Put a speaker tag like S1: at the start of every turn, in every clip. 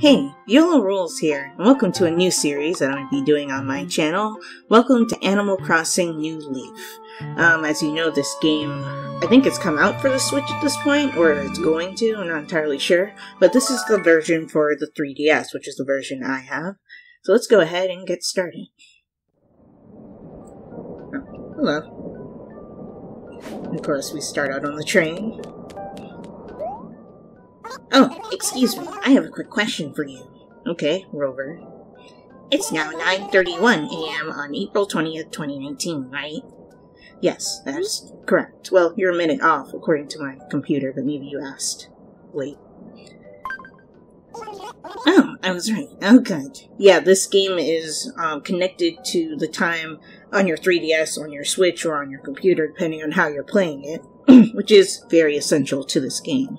S1: Hey, Viola Rules here, and welcome to a new series that I'm going to be doing on my channel. Welcome to Animal Crossing New Leaf. Um, as you know, this game, I think it's come out for the Switch at this point, or it's going to, I'm not entirely sure, but this is the version for the 3DS, which is the version I have. So let's go ahead and get started. Oh, hello. Of course, we start out on the train. Oh, excuse me, I have a quick question for you. Okay, Rover. It's now 9.31 a.m. on April 20th, 2019, right? Yes, that's correct. Well, you're a minute off, according to my computer, but maybe you asked. Wait. Oh, I was right. Oh, good. Yeah, this game is um, connected to the time on your 3DS, on your Switch, or on your computer, depending on how you're playing it, which is very essential to this game.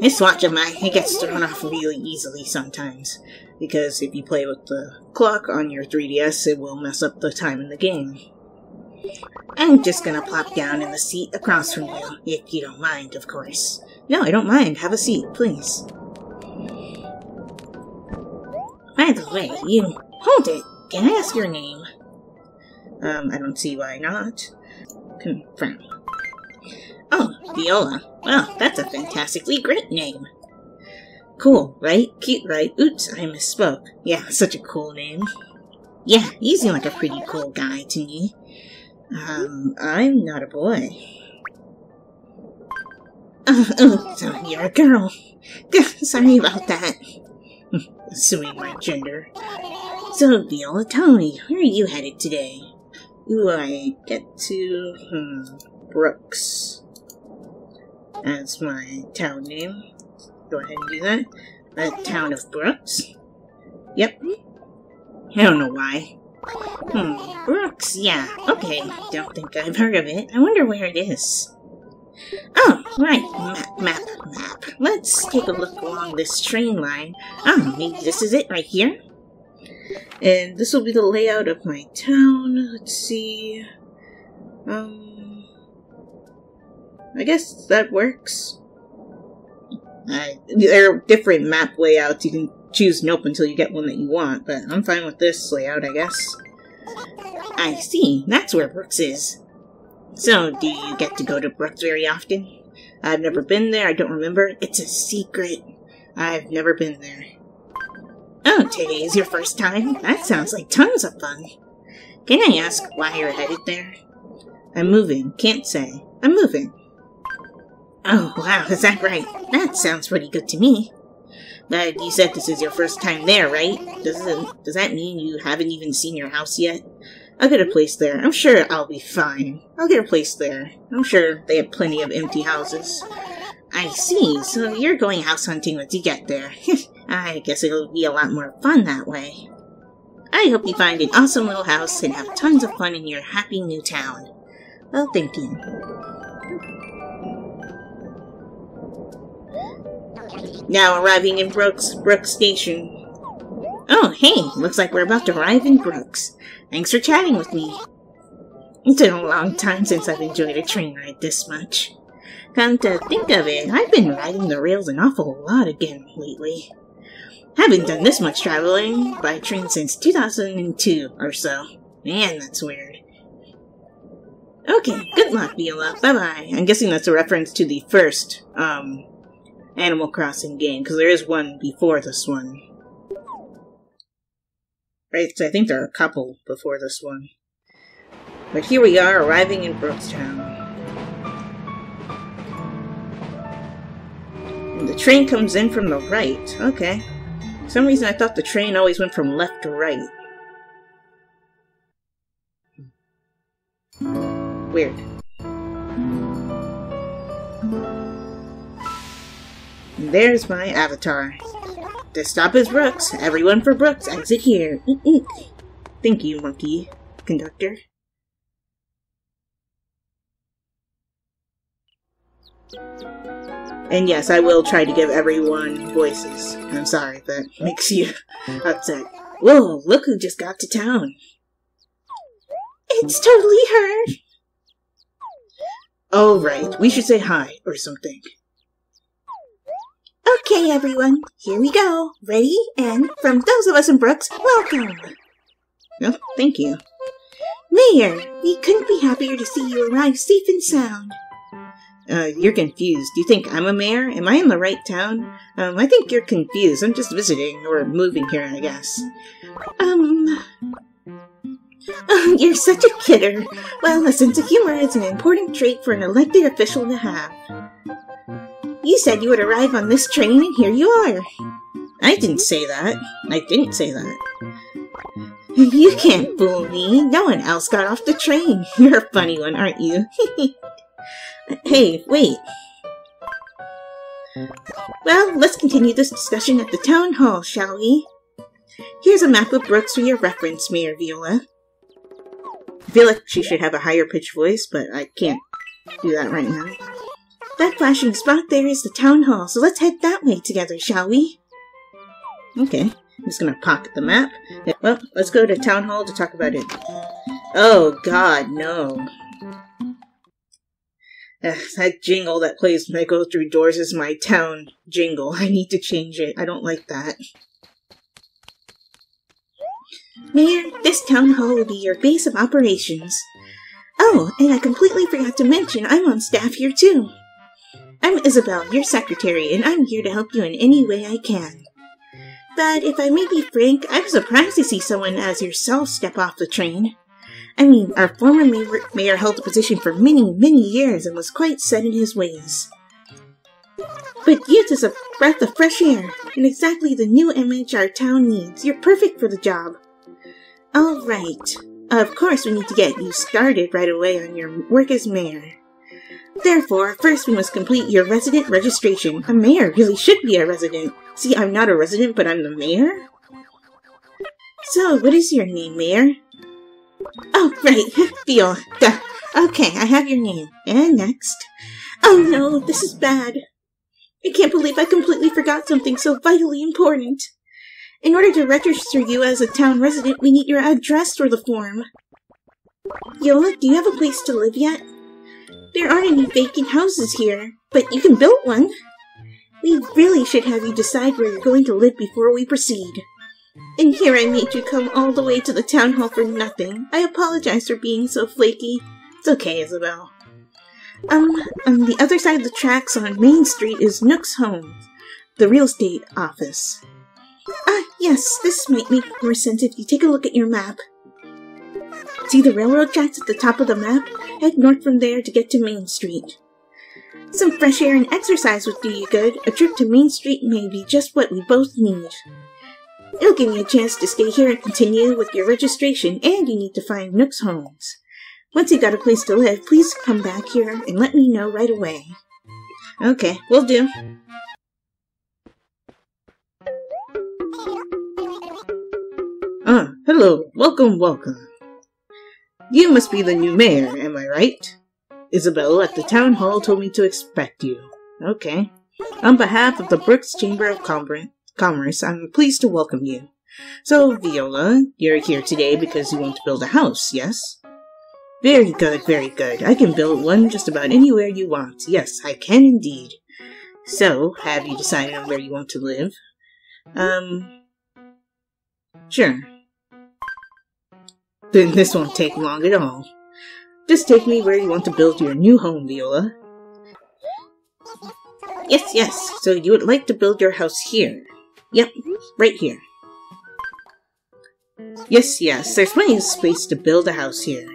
S1: This watch of mine, it gets thrown off really easily sometimes. Because if you play with the clock on your 3DS, it will mess up the time in the game. I'm just gonna plop down in the seat across from you, if you don't mind, of course. No, I don't mind. Have a seat, please. By the way, you... Hold it! Can I ask your name? Um, I don't see why not. Confirm. Oh, Viola. Well, that's a fantastically great name. Cool, right? Cute, right? Oops, I misspoke. Yeah, such a cool name. Yeah, you seem like a pretty cool guy to me. Um, I'm not a boy. Oh, oh so you're a girl. Sorry about that. Assuming my gender. So, Viola, tell me, where are you headed today? Ooh, I get to, hmm, Brooks. That's my town name. Go ahead and do that. The town of Brooks. Yep. I don't know why. Hmm, Brooks, yeah, okay. Don't think I've heard of it. I wonder where it is. Oh, right, map, map, map. Let's take a look along this train line. Oh, maybe this is it right here. And this will be the layout of my town. Let's see. Um, I guess that works. There are different map layouts. You can choose nope until you get one that you want, but I'm fine with this layout, I guess. I see. That's where Brooks is. So, do you get to go to Brooks very often? I've never been there. I don't remember. It's a secret. I've never been there. Oh, today is your first time? That sounds like tons of fun. Can I ask why you're headed there? I'm moving. Can't say. I'm moving. Oh, wow, is that right? That sounds pretty good to me. But you said this is your first time there, right? Does, it, does that mean you haven't even seen your house yet? I'll get a place there. I'm sure I'll be fine. I'll get a place there. I'm sure they have plenty of empty houses. I see, so you're going house hunting once you get there. I guess it'll be a lot more fun that way. I hope you find an awesome little house and have tons of fun in your happy new town. Well, thank Now arriving in Brooks, Brooks Station. Oh, hey, looks like we're about to arrive in Brooks. Thanks for chatting with me. It's been a long time since I've enjoyed a train ride this much. Come to think of it, I've been riding the rails an awful lot again lately. Haven't done this much traveling by train since 2002 or so. Man, that's weird. Okay, good luck, Viola. Bye-bye. I'm guessing that's a reference to the first, um, Animal Crossing game, because there is one before this one. Right, so I think there are a couple before this one. But here we are, arriving in Brookstown. And the train comes in from the right. Okay. For some reason I thought the train always went from left to right. Hmm. Weird. There's my avatar. The stop is Brooks. Everyone for Brooks, exit here. Mm, mm. Thank you, monkey conductor. And yes, I will try to give everyone voices. I'm sorry if that makes you upset. Whoa, look who just got to town. It's totally her. Oh, right. We should say hi or something. Okay, everyone, here we go. Ready? And from those of us in Brooks, welcome! Oh, thank you. Mayor, we couldn't be happier to see you arrive safe and sound. Uh, you're confused. Do you think I'm a mayor? Am I in the right town? Um, I think you're confused. I'm just visiting, or moving here, I guess. Um... Oh, you're such a kidder. Well, a sense of humor is an important trait for an elected official to have. You said you would arrive on this train, and here you are. I didn't say that. I didn't say that. You can't fool me. No one else got off the train. You're a funny one, aren't you? hey, wait. Well, let's continue this discussion at the town hall, shall we? Here's a map of Brooks for your reference, Mayor Viola. I feel like she should have a higher pitched voice, but I can't do that right now. That flashing spot there is the town hall, so let's head that way together, shall we? Okay, I'm just gonna pocket the map. Well, let's go to town hall to talk about it. Oh god, no. Ugh, that jingle that plays when I go through doors is my town jingle. I need to change it. I don't like that. Mayor, this town hall will be your base of operations. Oh, and I completely forgot to mention I'm on staff here too. I'm Isabelle, your secretary, and I'm here to help you in any way I can. But if I may be frank, I was surprised to see someone as yourself step off the train. I mean, our former mayor, mayor held the position for many, many years and was quite set in his ways. But youth is a breath of fresh air, and exactly the new image our town needs. You're perfect for the job. All right. Of course, we need to get you started right away on your work as mayor. Therefore, first we must complete your resident registration. A mayor really should be a resident. See, I'm not a resident, but I'm the mayor? So, what is your name, Mayor? Oh, right. Duh. Okay, I have your name. And next. Oh no, this is bad. I can't believe I completely forgot something so vitally important. In order to register you as a town resident, we need your address for the form. Viola, do you have a place to live yet? There aren't any vacant houses here, but you can build one. We really should have you decide where you're going to live before we proceed. And here I made you come all the way to the town hall for nothing. I apologize for being so flaky. It's okay, Isabelle. Um, on the other side of the tracks on Main Street is Nook's home, the real estate office. Ah, yes, this might make more sense if you take a look at your map. See the railroad tracks at the top of the map? Head north from there to get to Main Street. Some fresh air and exercise would do you good. A trip to Main Street may be just what we both need. It'll give you a chance to stay here and continue with your registration, and you need to find Nook's homes. Once you've got a place to live, please come back here and let me know right away. Okay, will do. Ah, hello. Welcome, welcome. You must be the new mayor, am I right? Isabelle at the town hall told me to expect you. Okay. On behalf of the Brooks Chamber of Commerce, I'm pleased to welcome you. So, Viola, you're here today because you want to build a house, yes? Very good, very good. I can build one just about anywhere you want. Yes, I can indeed. So, have you decided on where you want to live? Um, sure. Then this won't take long at all. Just take me where you want to build your new home, Viola. Yes, yes, so you would like to build your house here. Yep, right here. Yes, yes, there's plenty of space to build a house here.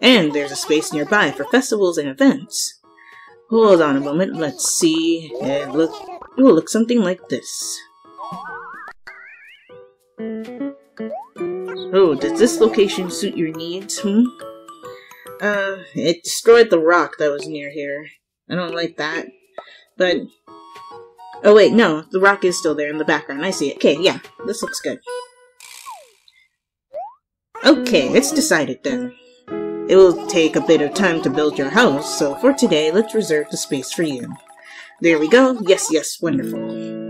S1: And there's a space nearby for festivals and events. Hold on a moment, let's see. It, look, it will look something like this. Oh, does this location suit your needs, hmm? Uh, it destroyed the rock that was near here. I don't like that. But... Oh wait, no, the rock is still there in the background. I see it. Okay, yeah, this looks good. Okay, it's decided then. It will take a bit of time to build your house, so for today, let's reserve the space for you. There we go. Yes, yes, wonderful.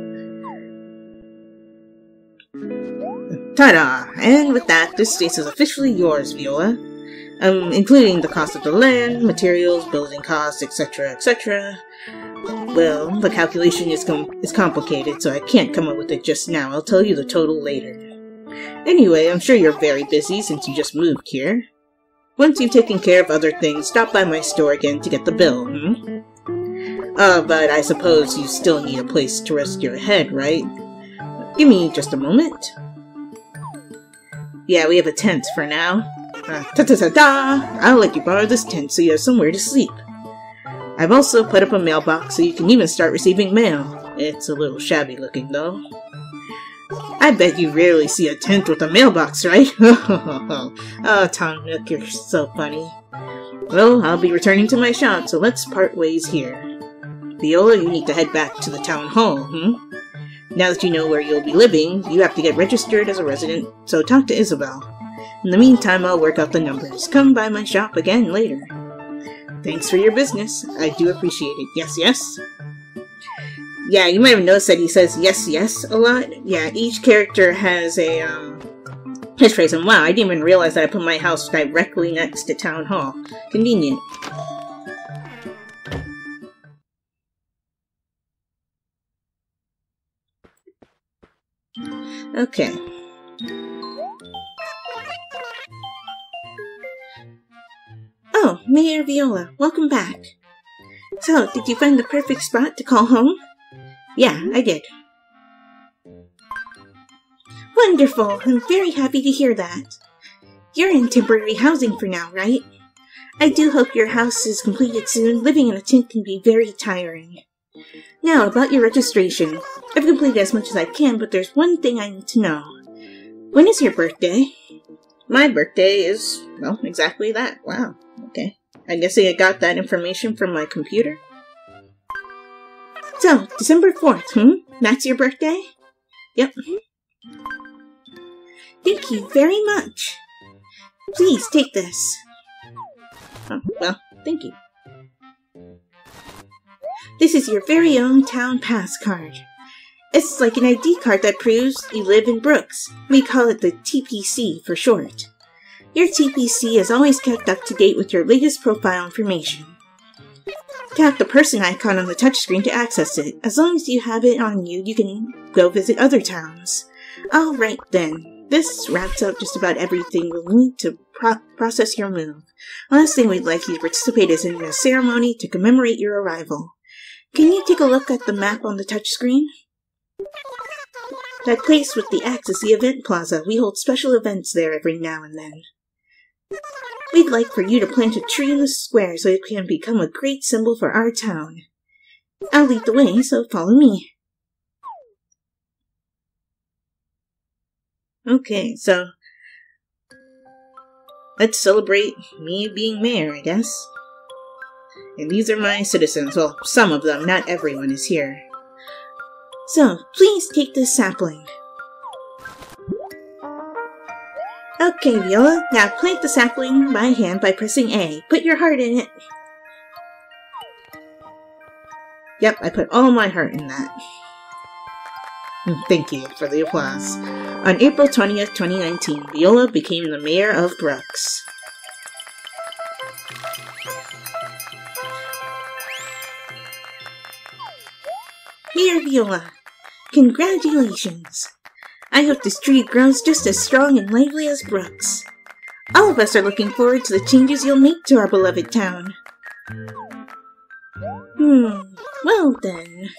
S1: Ta-da! And with that, this space is officially yours, Viola. Um, including the cost of the land, materials, building costs, etc., etc. Well, the calculation is, com is complicated, so I can't come up with it just now. I'll tell you the total later. Anyway, I'm sure you're very busy since you just moved here. Once you've taken care of other things, stop by my store again to get the bill, hmm? Uh, but I suppose you still need a place to rest your head, right? Give me just a moment. Yeah, we have a tent for now. Uh, ta ta ta da! I'll let you borrow this tent so you have somewhere to sleep. I've also put up a mailbox so you can even start receiving mail. It's a little shabby looking though. I bet you rarely see a tent with a mailbox, right? oh, Tom Nook, you're so funny. Well, I'll be returning to my shop, so let's part ways here. Viola, you need to head back to the town hall, hmm? Now that you know where you'll be living, you have to get registered as a resident, so talk to Isabelle. In the meantime, I'll work out the numbers. Come by my shop again later. Thanks for your business. I do appreciate it. Yes, yes? Yeah, you might have noticed that he says yes, yes a lot. Yeah, each character has a, um, phrase. And wow, I didn't even realize that I put my house directly next to Town Hall. Convenient. Okay. Oh, Mayor Viola, welcome back. So, did you find the perfect spot to call home? Yeah, I did. Wonderful! I'm very happy to hear that. You're in temporary housing for now, right? I do hope your house is completed soon. Living in a tent can be very tiring. Now, about your registration. I've completed as much as I can, but there's one thing I need to know. When is your birthday? My birthday is, well, exactly that. Wow. Okay. I guess I got that information from my computer. So, December 4th, hmm? That's your birthday? Yep. Thank you very much. Please take this. Oh, well, thank you. This is your very own town pass card. It's like an ID card that proves you live in Brooks. We call it the TPC for short. Your TPC is always kept up to date with your latest profile information. Tap the person icon on the touchscreen to access it. As long as you have it on you, you can go visit other towns. Alright then, this wraps up just about everything we'll need to pro process your move. Last thing we'd like you to participate is in a ceremony to commemorate your arrival. Can you take a look at the map on the touchscreen? That place with the X is the event plaza. We hold special events there every now and then. We'd like for you to plant a tree in the square so it can become a great symbol for our town. I'll lead the way, so follow me. Okay, so let's celebrate me being mayor, I guess. And these are my citizens. Well, some of them, not everyone is here. So, please take this sapling. Okay, Viola, now plant the sapling by hand by pressing A. Put your heart in it. Yep, I put all my heart in that. Hmm, thank you for the applause. On April 20th, 2019, Viola became the mayor of Brooks. Mayor Viola, congratulations! I hope this tree grows just as strong and lively as Brooks. All of us are looking forward to the changes you'll make to our beloved town. Hmm, well then.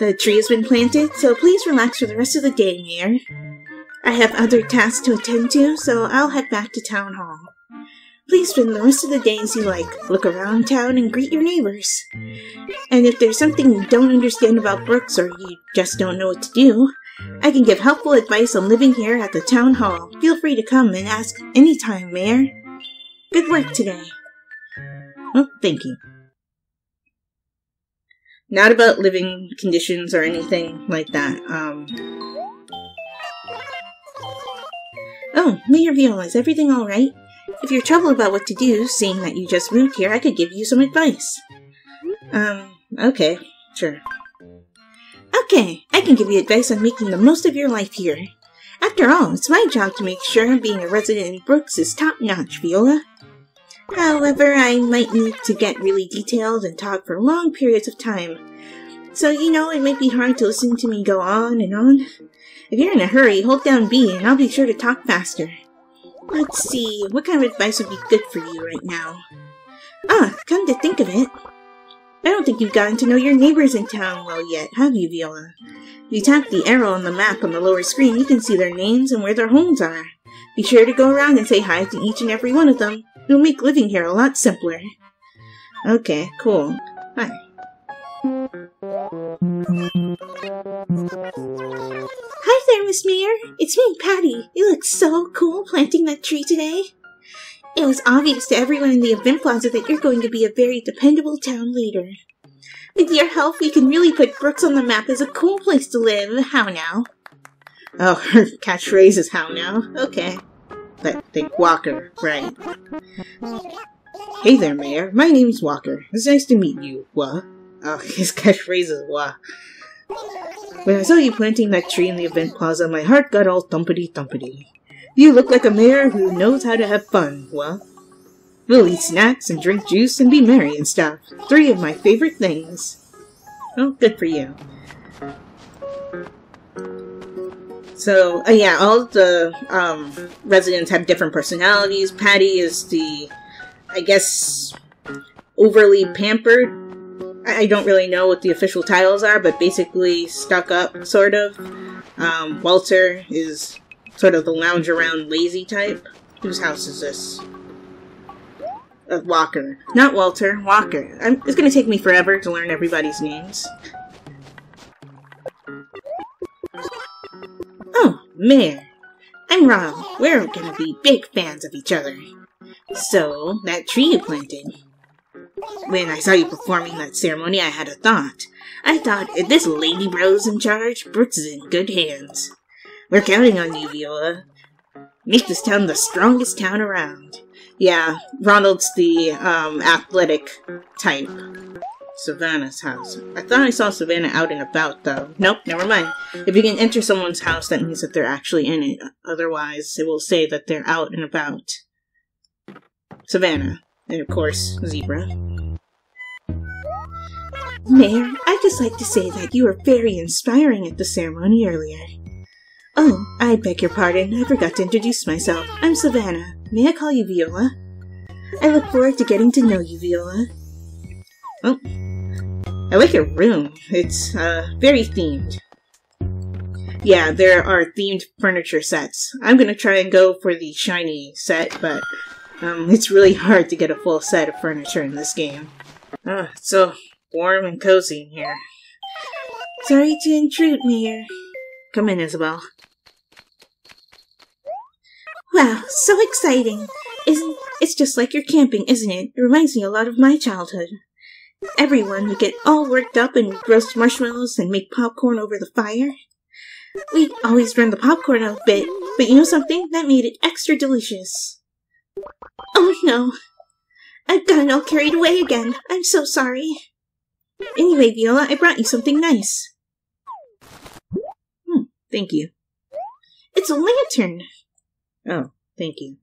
S1: The tree has been planted, so please relax for the rest of the day, Mayor. I have other tasks to attend to, so I'll head back to Town Hall. Please spend the rest of the day as you like. Look around town and greet your neighbors. And if there's something you don't understand about Brooks or you just don't know what to do, I can give helpful advice on living here at the town hall. Feel free to come and ask anytime, Mayor. Good work today. Oh, thank you. Not about living conditions or anything like that. Um. Oh, Mayor Viola, is everything alright? If you're troubled about what to do, seeing that you just moved here, I could give you some advice. Um, okay, sure. Okay, I can give you advice on making the most of your life here. After all, it's my job to make sure being a resident in Brooks is top-notch, Viola. However, I might need to get really detailed and talk for long periods of time. So, you know, it might be hard to listen to me go on and on. If you're in a hurry, hold down B and I'll be sure to talk faster. Let's see, what kind of advice would be good for you right now? Ah, come to think of it. I don't think you've gotten to know your neighbors in town well yet, have you, Viola? If you tap the arrow on the map on the lower screen, you can see their names and where their homes are. Be sure to go around and say hi to each and every one of them. It'll make living here a lot simpler. Okay, cool. Hi. There, Miss Mayor. It's me, Patty. You look so cool planting that tree today. It was obvious to everyone in the event plaza that you're going to be a very dependable town leader. With your help, we can really put Brooks on the map as a cool place to live. How now? Oh, her catchphrase is how now? Okay. But think Walker, right. Hey there, Mayor. My name's Walker. It's nice to meet you. What? Oh, his catchphrase is what? When I saw you planting that tree in the event plaza, my heart got all thumpity thumpity. You look like a mayor who knows how to have fun, well. We'll eat snacks and drink juice and be merry and stuff. Three of my favorite things. Oh, good for you. So, uh, yeah, all the um, residents have different personalities. Patty is the, I guess, overly pampered. I, don't really know what the official titles are, but basically stuck up, sort of. Um, Walter is sort of the lounge around lazy type. Whose house is this? Uh, Walker. Not Walter, Walker. I'm, it's gonna take me forever to learn everybody's names. Oh, Mayor. I'm Rob. We're gonna be big fans of each other. So, that tree you planted. When I saw you performing that ceremony, I had a thought. I thought, if this Lady Rose in charge, Brooks is in good hands. We're counting on you, Viola. Make this town the strongest town around. Yeah, Ronald's the um, athletic type. Savannah's house. I thought I saw Savannah out and about, though. Nope, never mind. If you can enter someone's house, that means that they're actually in it. Otherwise, it will say that they're out and about. Savannah. And of course, Zebra. Mayor, I'd just like to say that you were very inspiring at the ceremony earlier. Oh, I beg your pardon. I forgot to introduce myself. I'm Savannah. May I call you Viola? I look forward to getting to know you, Viola. Oh, I like your room. It's, uh, very themed. Yeah, there are themed furniture sets. I'm gonna try and go for the shiny set, but, um, it's really hard to get a full set of furniture in this game. Ah, it's so warm and cozy in here. Sorry to intrude, Mayor. Come in, Isabelle. Wow, so exciting! Isn't it's just like your camping, isn't it? It reminds me a lot of my childhood. Everyone would get all worked up and roast marshmallows and make popcorn over the fire. We'd always run the popcorn a bit, but you know something? That made it extra delicious. Oh no. I've gotten all carried away again. I'm so sorry. Anyway, Viola, I brought you something nice. Hmm, thank you. It's a lantern. Oh, thank you.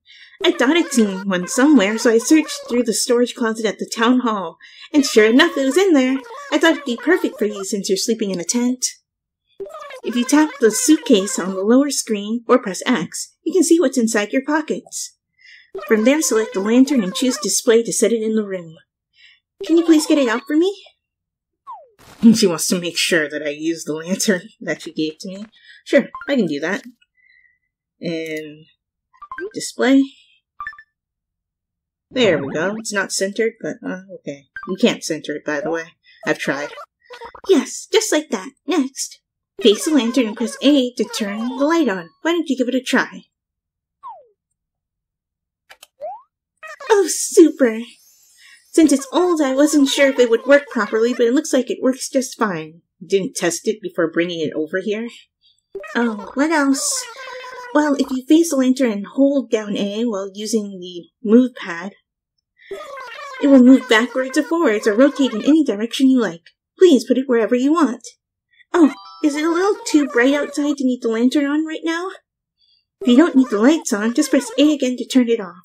S1: I thought I'd seen one somewhere, so I searched through the storage closet at the town hall, and sure enough, it was in there. I thought it'd be perfect for you since you're sleeping in a tent. If you tap the suitcase on the lower screen or press X, you can see what's inside your pockets. From there, select the lantern and choose Display to set it in the room. Can you please get it out for me? she wants to make sure that I use the lantern that she gave to me. Sure, I can do that. And display. There we go. It's not centered, but uh, okay. You can't center it, by the way. I've tried. Yes, just like that. Next, face the lantern and press A to turn the light on. Why don't you give it a try? Oh, super! Since it's old, I wasn't sure if it would work properly, but it looks like it works just fine. Didn't test it before bringing it over here? Oh, what else? Well, if you face the lantern and hold down A while using the move pad, it will move backwards or forwards or rotate in any direction you like. Please put it wherever you want. Oh, is it a little too bright outside to need the lantern on right now? If you don't need the lights on, just press A again to turn it off.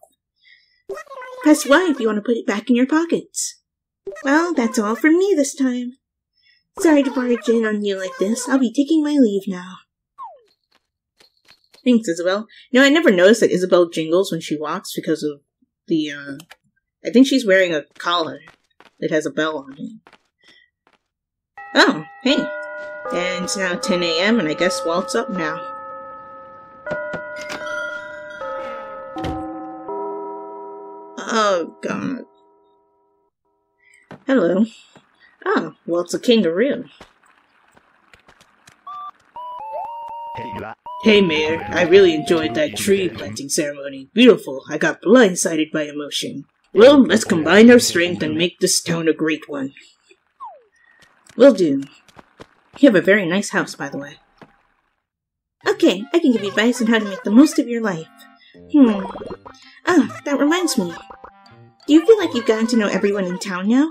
S1: Press Y if you want to put it back in your pockets. Well, that's all from me this time. Sorry to barge in on you like this. I'll be taking my leave now. Thanks, Isabelle. You know, I never noticed that Isabelle jingles when she walks because of the, uh, I think she's wearing a collar that has a bell on it. Oh, hey. And it's now 10 a.m. and I guess Walt's up now. Oh, God. Hello. Ah, well, it's a kangaroo. Hey, Mayor. I really enjoyed that tree planting ceremony. Beautiful. I got blindsided by emotion. Well, let's combine our strength and make this town a great one. Will do. You have a very nice house, by the way. Okay, I can give you advice on how to make the most of your life. Hmm. Ah, that reminds me. Do you feel like you've gotten to know everyone in town now?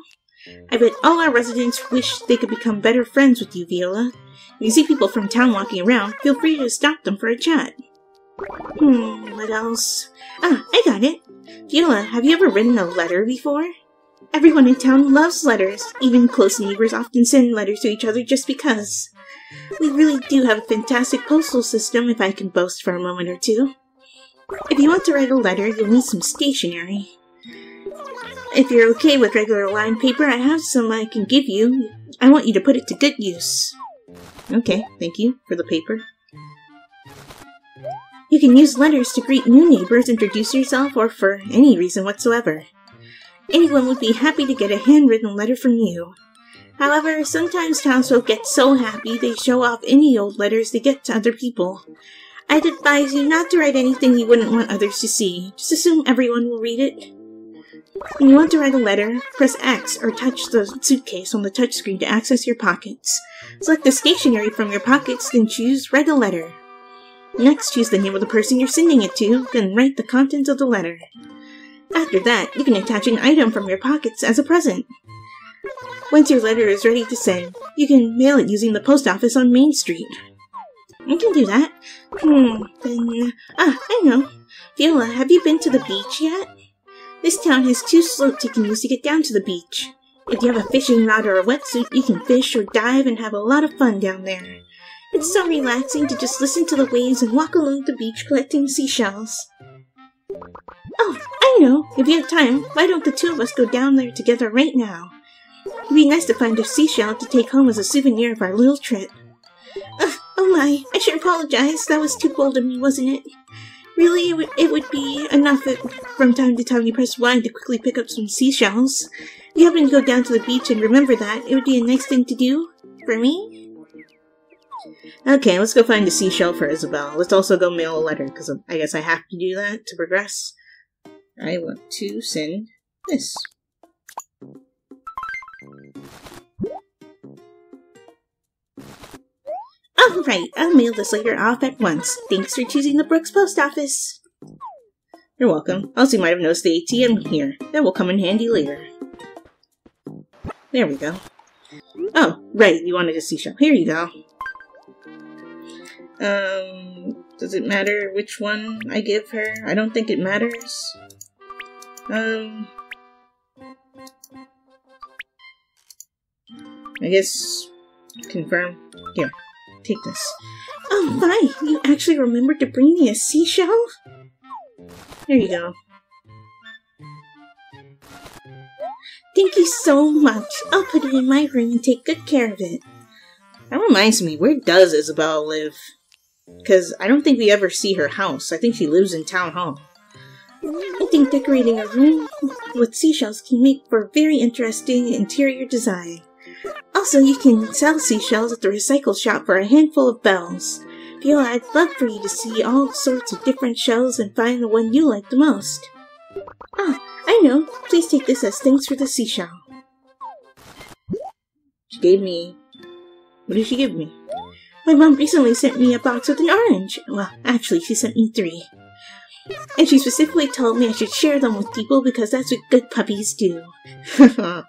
S1: I bet all our residents wish they could become better friends with you, Viola. If you see people from town walking around, feel free to stop them for a chat. Hmm, what else? Ah, I got it. Viola, have you ever written a letter before? Everyone in town loves letters. Even close neighbors often send letters to each other just because. We really do have a fantastic postal system, if I can boast for a moment or two. If you want to write a letter, you'll need some stationery. If you're okay with regular lined paper, I have some I can give you. I want you to put it to good use. Okay, thank you for the paper. You can use letters to greet new neighbors, introduce yourself, or for any reason whatsoever. Anyone would be happy to get a handwritten letter from you. However, sometimes townsfolk get so happy they show off any old letters they get to other people. I'd advise you not to write anything you wouldn't want others to see. Just assume everyone will read it. When you want to write a letter, press X or touch the suitcase on the touchscreen to access your pockets. Select the stationery from your pockets, then choose Write a Letter. Next, choose the name of the person you're sending it to, then write the contents of the letter. After that, you can attach an item from your pockets as a present. Once your letter is ready to send, you can mail it using the post office on Main Street. You can do that. Hmm, then... Ah, I know. Viola, have you been to the beach yet? This town has two slopes you can use to get down to the beach. If you have a fishing rod or a wetsuit, you can fish or dive and have a lot of fun down there. It's so relaxing to just listen to the waves and walk along the beach collecting seashells. Oh, I know. If you have time, why don't the two of us go down there together right now? It'd be nice to find a seashell to take home as a souvenir of our little trip. Oh my, I should apologize. That was too bold of me, wasn't it? Really, it would, it would be enough if from time to time you press Y to quickly pick up some seashells. You happen to go down to the beach and remember that, it would be a nice thing to do. For me? Okay, let's go find a seashell for Isabelle. Let's also go mail a letter, because I guess I have to do that to progress. I want to send this. Alright, I'll mail this letter off at once. Thanks for choosing the Brooks Post Office. You're welcome. Also, you might have noticed the ATM here. That will come in handy later. There we go. Oh, right, you wanted a seashell. Here you go. Um, does it matter which one I give her? I don't think it matters. Um, I guess confirm. Here, take this. Oh my! You actually remembered to bring me a seashell? There you go. Thank you so much. I'll put it in my room and take good care of it. That reminds me, where does Isabelle live? Because I don't think we ever see her house. I think she lives in town hall. I think decorating a room with seashells can make for a very interesting interior design. Also, you can sell seashells at the recycle shop for a handful of bells. Viola, I'd love for you to see all sorts of different shells and find the one you like the most. Ah, I know. Please take this as thanks for the seashell. She gave me... What did she give me? My mom recently sent me a box with an orange. Well, actually, she sent me three. And she specifically told me I should share them with people because that's what good puppies do.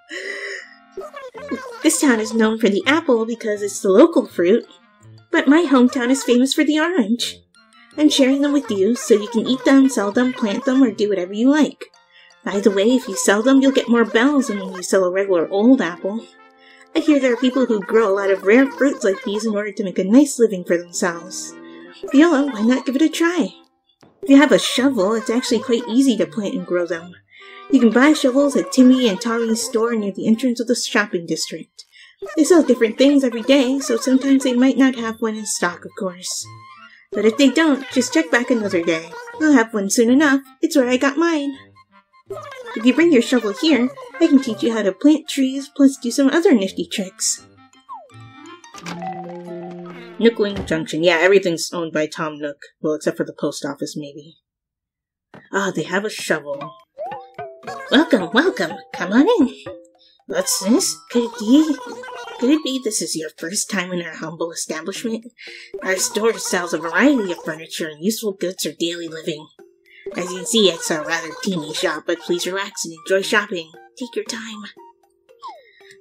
S1: this town is known for the apple because it's the local fruit, but my hometown is famous for the orange. I'm sharing them with you so you can eat them, sell them, plant them, or do whatever you like. By the way, if you sell them, you'll get more bells than when you sell a regular old apple. I hear there are people who grow a lot of rare fruits like these in order to make a nice living for themselves. Viola, why not give it a try? If you have a shovel, it's actually quite easy to plant and grow them. You can buy shovels at Timmy and Tommy's store near the entrance of the shopping district. They sell different things every day, so sometimes they might not have one in stock, of course. But if they don't, just check back another day. I'll have one soon enough. It's where I got mine. If you bring your shovel here, I can teach you how to plant trees, plus do some other nifty tricks. Nookling Junction. Yeah, everything's owned by Tom Nook. Well, except for the post office, maybe. Ah, they have a shovel. Welcome, welcome. Come on in. What's this? Could it be? Could it be this is your first time in our humble establishment? Our store sells a variety of furniture and useful goods for daily living. As you can see, it's a rather teeny shop, but please relax and enjoy shopping. Take your time.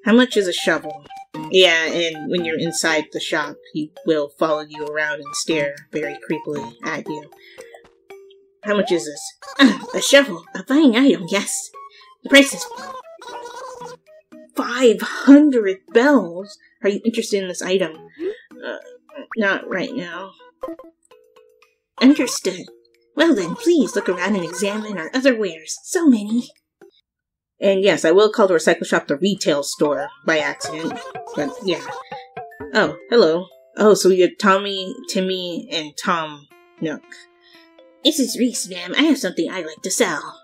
S1: How much is a shovel? Yeah, and when you're inside the shop, he will follow you around and stare very creepily at you. How much is this? Uh, a shovel. A fine item, yes. The price is 500 bells. Are you interested in this item? Uh, not right now. Understood. Well then, please look around and examine our other wares. So many. And yes, I will call the recycle shop the retail store by accident. But yeah. Oh, hello. Oh, so we get Tommy, Timmy, and Tom Nook. This is Reese, ma'am. I have something I'd like to sell.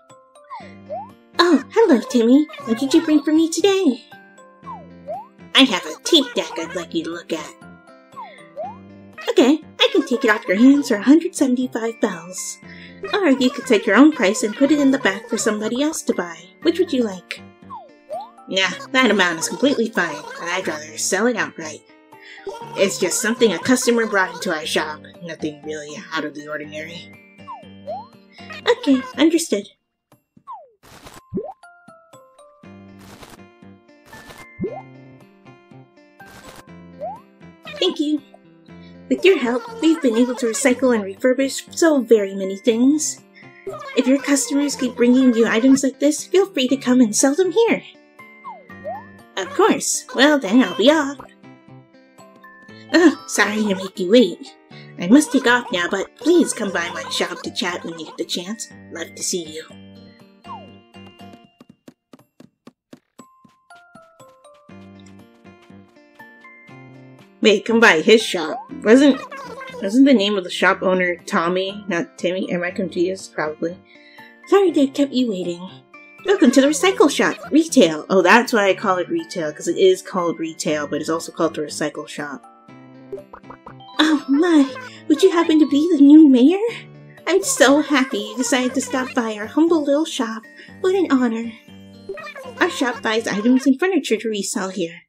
S1: Oh, hello, Timmy. What did you bring for me today? I have a tape deck I'd like you to look at. Okay, I can take it off your hands for 175 bells. Or you could set your own price and put it in the back for somebody else to buy. Which would you like? Nah, that amount is completely fine, I'd rather sell it outright. It's just something a customer brought into our shop. Nothing really out of the ordinary. Okay, understood. Thank you. With your help, we've been able to recycle and refurbish so very many things. If your customers keep bringing you items like this, feel free to come and sell them here. Of course. Well, then I'll be off. Oh, sorry to make you wait. I must take off now, but please come by my shop to chat when you get the chance. Love to see you. Wait, come by his shop. Wasn't wasn't the name of the shop owner Tommy, not Timmy? Am I confused? Probably. Sorry to have kept you waiting. Welcome to the recycle shop. Retail. Oh, that's why I call it retail, because it is called retail, but it's also called the recycle shop. Oh my, would you happen to be the new mayor? I'm so happy you decided to stop by our humble little shop. What an honor. Our shop buys items and furniture to resell here.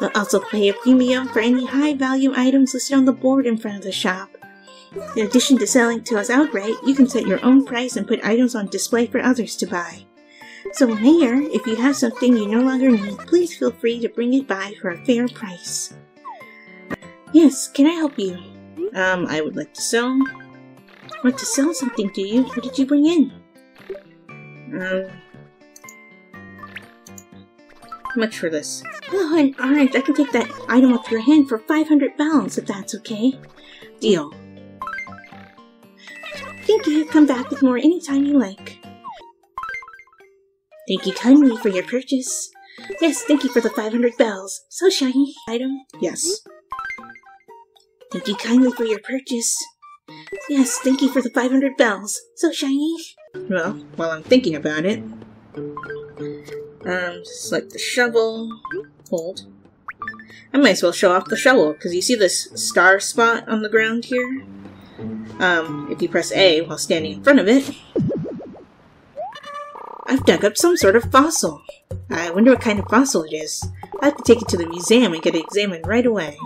S1: We'll also pay a premium for any high-value items listed on the board in front of the shop. In addition to selling to us outright, you can set your own price and put items on display for others to buy. So Mayor, if you have something you no longer need, please feel free to bring it by for a fair price. Yes, can I help you? Um, I would like to sell... Want to sell something to you? What did you bring in? Um, how much for this? Oh, alright, I can take that item off your hand for 500 pounds, if that's okay. Deal. Thank you. Come back with more anytime you like. Thank you kindly for your purchase. Yes, thank you for the 500 bells. So shiny. Item? Yes. Thank you kindly for your purchase. Yes, thank you for the 500 bells. So shiny. Well, while I'm thinking about it, um, select the shovel. Hold. I might as well show off the shovel, because you see this star spot on the ground here? Um, if you press A while standing in front of it, I've dug up some sort of fossil. I wonder what kind of fossil it is. I have to take it to the museum and get it examined right away.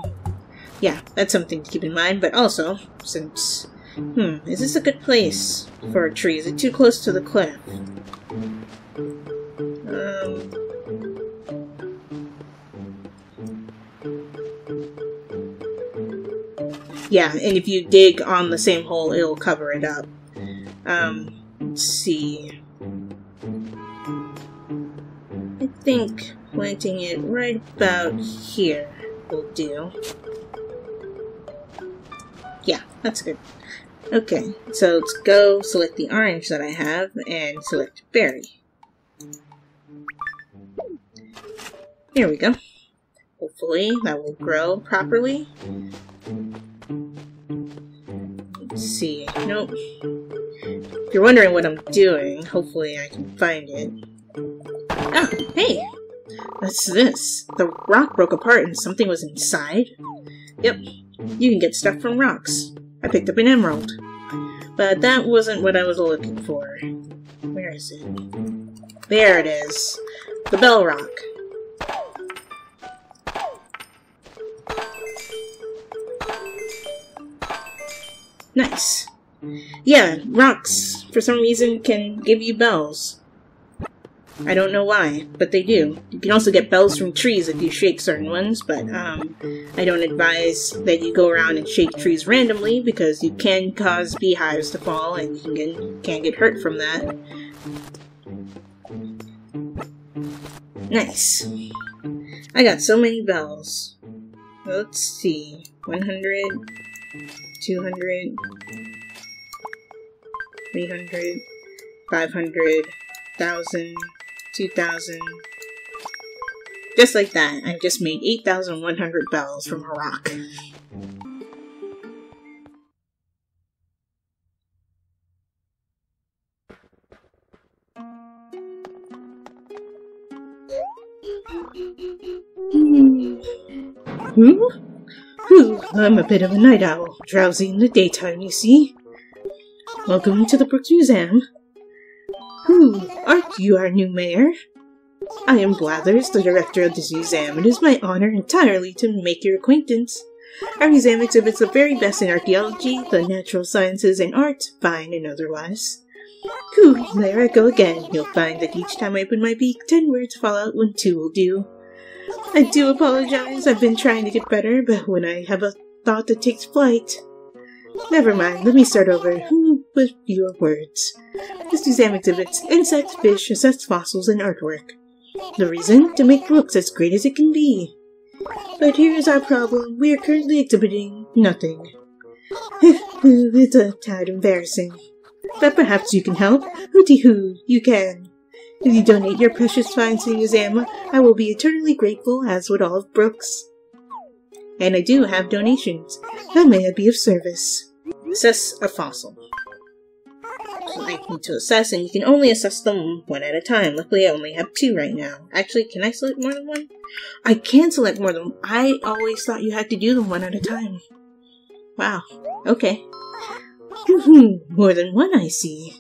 S1: Yeah, that's something to keep in mind, but also, since... Hmm, is this a good place for a tree? Is it too close to the cliff? Um, yeah, and if you dig on the same hole, it'll cover it up. Um, let's see. I think planting it right about here will do. Yeah, that's good. Okay, so let's go select the orange that I have and select berry. There we go. Hopefully that will grow properly. Let's see. Nope. If you're wondering what I'm doing, hopefully I can find it. Oh, hey! What's this? The rock broke apart and something was inside? Yep, you can get stuff from rocks. I picked up an emerald. But that wasn't what I was looking for. Where is it? There it is. The bell rock. Nice. Yeah, rocks, for some reason, can give you bells. I don't know why, but they do. You can also get bells from trees if you shake certain ones, but um, I don't advise that you go around and shake trees randomly because you can cause beehives to fall and you can get, can get hurt from that. Nice. I got so many bells. Let's see. 100, 200, 300, 500, 1000, 2000. Just like that, I've just made 8,100 bells from a rock. Hmm? Whew, I'm a bit of a night owl, drowsy in the daytime, you see. Welcome to the Brooks Museum. Who aren't you our new mayor? I am Blathers, the director of this museum. It is my honor entirely to make your acquaintance. Our museum exhibits the very best in archaeology, the natural sciences, and art, fine and otherwise. Whew, there I go again. You'll find that each time I open my beak, ten words fall out when two will do. I do apologize, I've been trying to get better, but when I have a thought that takes flight... Never mind, let me start over hmm, with fewer words. This museum exhibits insects, fish, assessed fossils, and artwork. The reason? To make look as great as it can be. But here's our problem. We are currently exhibiting nothing. it's a tad embarrassing. But perhaps you can help. Hooty hoo, you can. If you donate your precious finds to the museum, I will be eternally grateful, as would all of Brooks. And I do have donations. How may be of service? Assess a fossil. Need to assess, and you can only assess them one at a time. Luckily, I only have two right now. Actually, can I select more than one? I can select more than one. I always thought you had to do them one at a time. Wow. Okay. more than one, I see.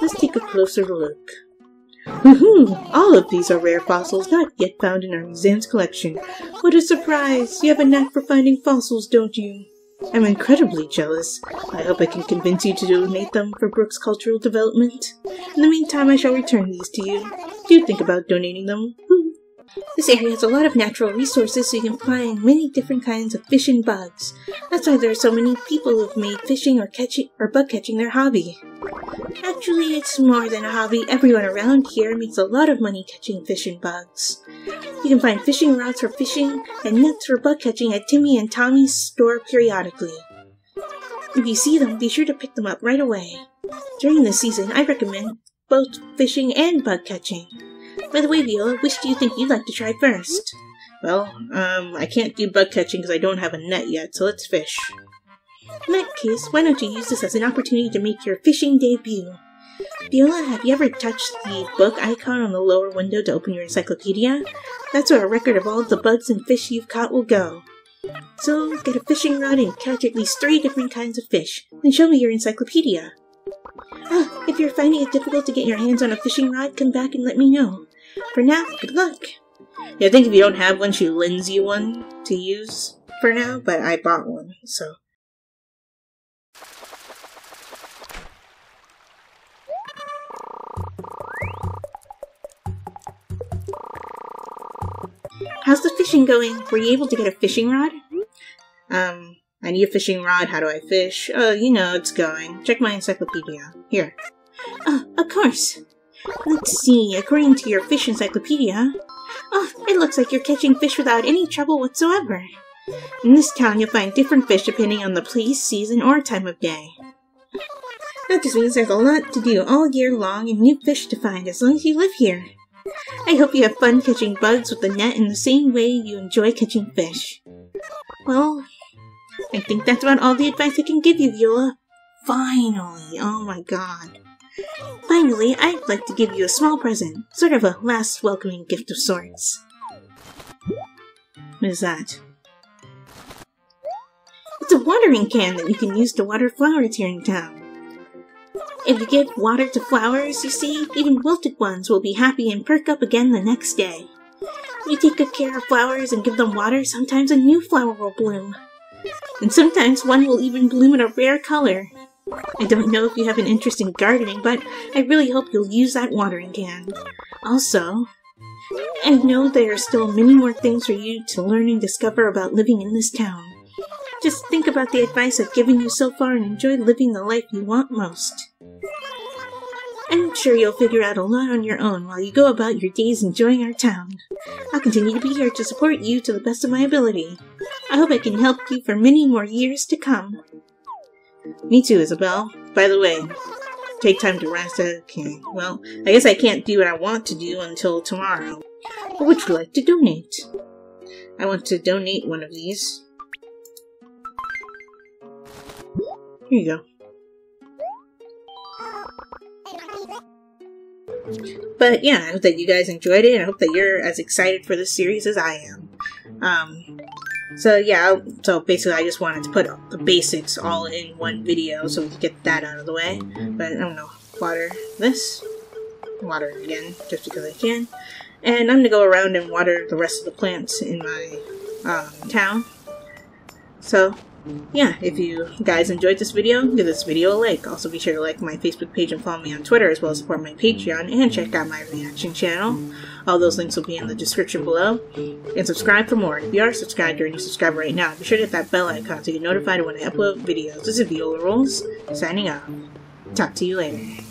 S1: Let's take a closer look. Woohoo! All of these are rare fossils not yet found in our museum's collection. What a surprise! You have a knack for finding fossils, don't you? I'm incredibly jealous. I hope I can convince you to donate them for Brooks' cultural development. In the meantime, I shall return these to you. Do you think about donating them. This area has a lot of natural resources so you can find many different kinds of fish and bugs. That's why there are so many people who've made fishing or catching or bug catching their hobby. Actually, it's more than a hobby. Everyone around here makes a lot of money catching fish and bugs. You can find fishing rods for fishing and nets for bug catching at Timmy and Tommy's store periodically. If you see them, be sure to pick them up right away. During this season, I recommend both fishing and bug catching. By the way, Viola, which do you think you'd like to try first? Well, um, I can't do bug catching because I don't have a net yet, so let's fish. In that case, why don't you use this as an opportunity to make your fishing debut? Viola, have you ever touched the book icon on the lower window to open your encyclopedia? That's where a record of all the bugs and fish you've caught will go. So, get a fishing rod and catch at least three different kinds of fish, then show me your encyclopedia. Ah, if you're finding it difficult to get your hands on a fishing rod, come back and let me know. For now, good luck. Yeah, I think if you don't have one, she lends you one to use for now, but I bought one, so. How's the fishing going? Were you able to get a fishing rod? Um, I need a fishing rod. How do I fish? Oh, you know, it's going. Check my encyclopedia. Here. Oh, of course. Let's see, according to your fish encyclopedia, oh, it looks like you're catching fish without any trouble whatsoever. In this town, you'll find different fish depending on the place, season, or time of day. That just means there's a lot to do all year long and new fish to find as long as you live here. I hope you have fun catching bugs with the net in the same way you enjoy catching fish. Well, I think that's about all the advice I can give you, Viola. Finally! Oh my god. Finally, I'd like to give you a small present. Sort of a last welcoming gift of sorts. What is that? It's a watering can that you can use to water flowers here in town. If you give water to flowers, you see, even wilted ones will be happy and perk up again the next day. If you take good care of flowers and give them water, sometimes a new flower will bloom. And sometimes one will even bloom in a rare color. I don't know if you have an interest in gardening, but I really hope you'll use that watering can. Also, I know there are still many more things for you to learn and discover about living in this town. Just think about the advice I've given you so far and enjoy living the life you want most. I'm sure you'll figure out a lot on your own while you go about your days enjoying our town. I'll continue to be here to support you to the best of my ability. I hope I can help you for many more years to come. Me too, Isabelle. By the way, take time to rest. Okay, well, I guess I can't do what I want to do until tomorrow. What would you like to donate? I want to donate one of these. Here you go. But yeah, I hope that you guys enjoyed it. I hope that you're as excited for this series as I am. Um, so yeah, so basically I just wanted to put the basics all in one video so we could get that out of the way. But I don't know, water this, water again, just because I can. And I'm to go around and water the rest of the plants in my um, town. So yeah, if you guys enjoyed this video, give this video a like. Also be sure to like my Facebook page and follow me on Twitter as well as support my Patreon and check out my reaction channel. All those links will be in the description below. And subscribe for more. If you are subscribed or you subscribe right now, be sure to hit that bell icon to get notified when I upload videos. This is Viola Rules, signing off. Talk to you later.